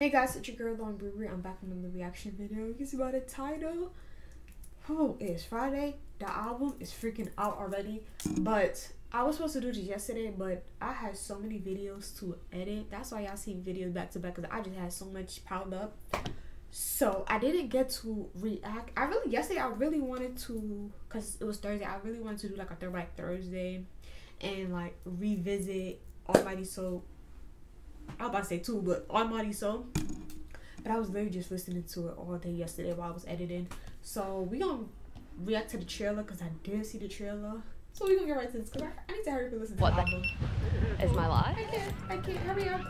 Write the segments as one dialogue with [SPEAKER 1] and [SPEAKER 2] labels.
[SPEAKER 1] Hey guys, it's your girl Long Brewery. I'm back with another reaction video. You can see the title. Oh, it's Friday. The album is freaking out already. But I was supposed to do this yesterday, but I had so many videos to edit. That's why y'all see videos back to back because I just had so much piled up. So I didn't get to react. I really yesterday I really wanted to because it was Thursday. I really wanted to do like a throwback Thursday and like revisit Almighty So I was about to say two, but Almighty So. But I was literally just listening to it all day yesterday while I was editing. So we gonna react to the trailer because I did see the trailer. So we gonna get right to this because I, I, need to hurry up and listen to
[SPEAKER 2] what
[SPEAKER 1] the album.
[SPEAKER 2] Is my life?
[SPEAKER 1] I can't. I can't. Hurry up.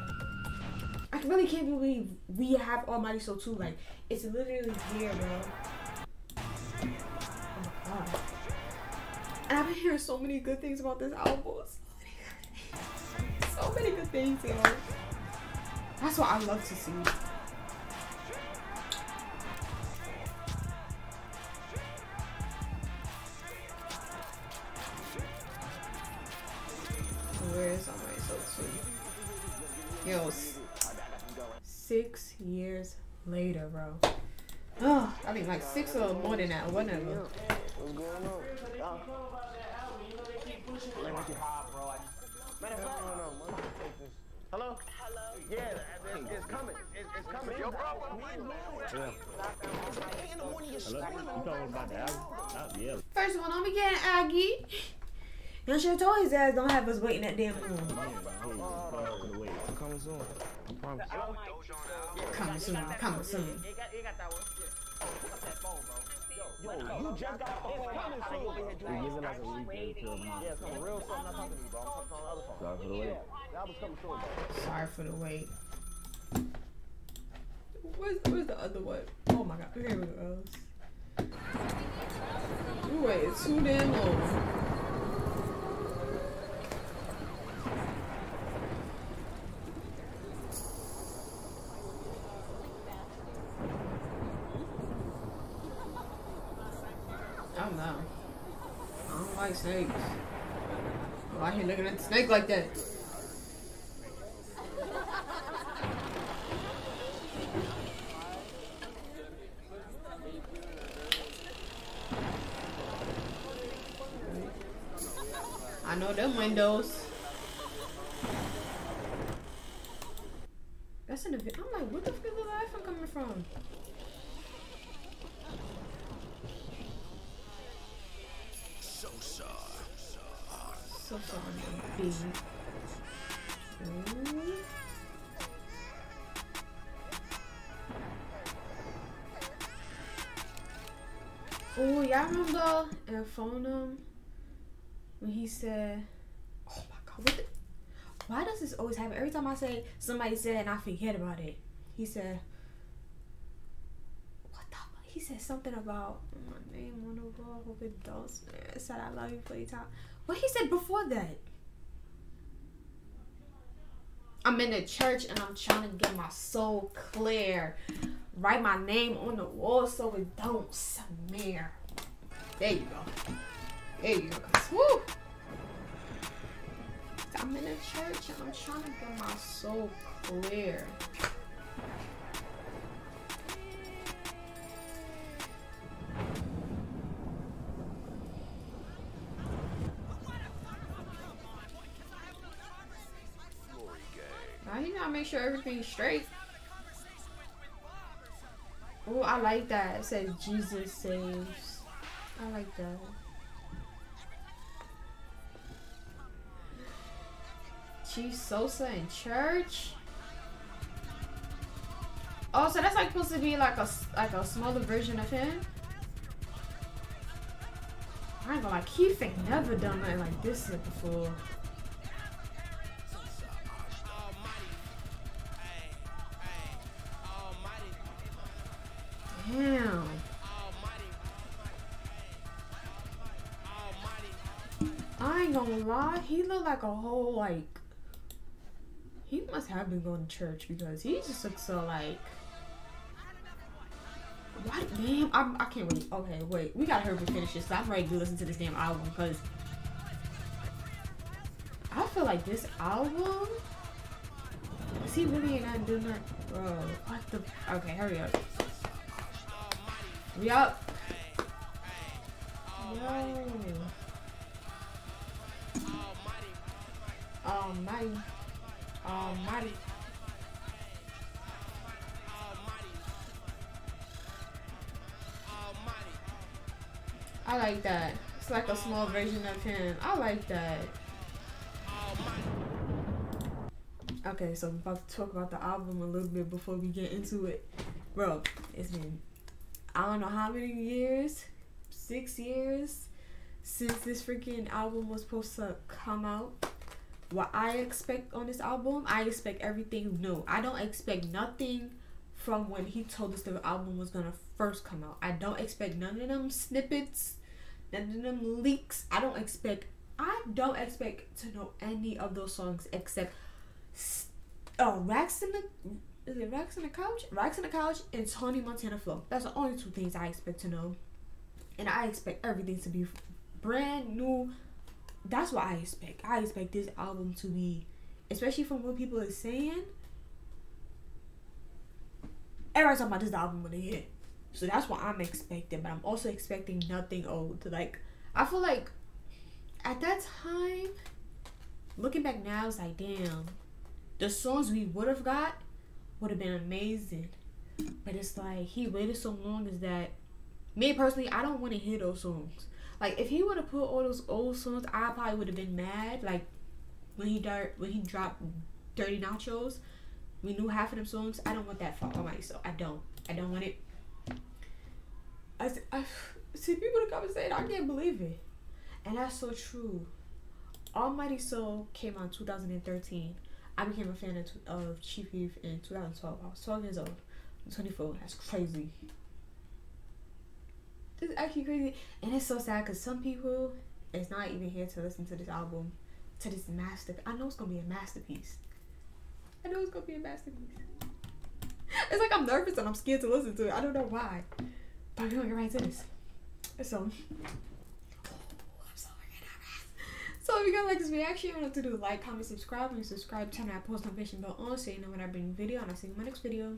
[SPEAKER 1] I really can't believe we have Almighty So too. Like it's literally here, bro. Oh my god. And I've been hearing so many good things about this album. So many good things, yo. That's what I love to see. Where is my so two? Yo, six years later, bro. Oh, I think like six or more than that, whatever. What's going on?
[SPEAKER 3] Hello? Yeah, it's, it's coming. It's, it's coming. Yo, bro.
[SPEAKER 4] Yeah. Hello? You talking about the album? Uh, yeah.
[SPEAKER 1] First one, I'm getting Aggie. You should have told his ass don't have us waiting that damn long.
[SPEAKER 4] Coming soon. I promise.
[SPEAKER 1] Coming soon. Coming soon.
[SPEAKER 3] Yo, you just got the phone.
[SPEAKER 4] We're giving like a weekend till now.
[SPEAKER 3] Yeah, some real stuff. Not talking to you, bro. I'm talking on the other phone.
[SPEAKER 4] Sorry for the wait.
[SPEAKER 3] That was coming soon, bro.
[SPEAKER 1] Sorry for the wait. Where's, where's the other one? Oh my god. Here it goes. You waited too damn long. Oh no. I don't like snakes. Oh, Why are you looking at the snake like that? I know them windows. That's in the video. I'm like, what the fuck is the iPhone coming from? So sorry. So sorry, Ooh. Oh, y'all remember Phonum when he said, "Oh my God, the, why does this always happen? Every time I say somebody said and I forget about it." He said, "What the?" He said something about my name on the wall. Hope it does. Man, said I love you for your time. What he said before that? I'm in the church and I'm trying to get my soul clear. Write my name on the wall so it don't smear. There you go. There you go. Woo! I'm in a church and I'm trying to get my soul clear. Now you gotta make sure everything's straight. Oh, I like that. It says Jesus saves. I like that. Chief Sosa in church. Oh, so that's like supposed to be like a like a smaller version of him. I ain't gonna like Keef ain't never done nothing like this before. Damn. I ain't gonna lie, he looked like a whole like he must have been going to church because he just looks so like what damn I'm, I can't wait. Okay, wait. We gotta hurry and finish this. I'm ready to listen to this damn album because I feel like this album Is he really not doing that? Bro, what the? Okay, hurry up. Hurry up. Yo. Almighty. Almighty. I like that. It's like a small version of him. I like that. Okay, so I'm about to talk about the album a little bit before we get into it. Bro, it's been I don't know how many years, six years since this freaking album was supposed to come out. What I expect on this album, I expect everything new. I don't expect nothing from when he told us the album was gonna first come out. I don't expect none of them snippets, none of them leaks. I don't expect I don't expect to know any of those songs except oh uh, Racks in the is it Racks in the Couch? Racks in the Couch and Tony Montana Flow. That's the only two things I expect to know. And I expect everything to be brand new. That's what I expect. I expect this album to be, especially from what people are saying. Everybody's talking about this album when they hit. So that's what I'm expecting. But I'm also expecting nothing old. Like, I feel like at that time, looking back now, it's like, damn, the songs we would have got would have been amazing. But it's like he waited so long is that me personally I don't want to hear those songs. Like if he would have put all those old songs, I probably would have been mad. Like when he dirt when he dropped Dirty Nachos, we knew half of them songs. I don't want that for Almighty so I don't. I don't want it. I, I see people to come and say it. I can't believe it, and that's so true. Almighty So came out 2013. I became a fan of, of Chief Keef in 2012. I was 12 years old. I'm 24. That's crazy. This is actually crazy. And it's so sad because some people is not even here to listen to this album, to this master. I know it's going to be a masterpiece. I know it's to be a masterpiece. It's like I'm nervous and I'm scared to listen to it. I don't know why. But we're to get right to this. So, So if you guys like this reaction, you want to do like, comment, subscribe, and subscribe, turn that post notification bell on so you know when I bring video, and I'll see you in my next video.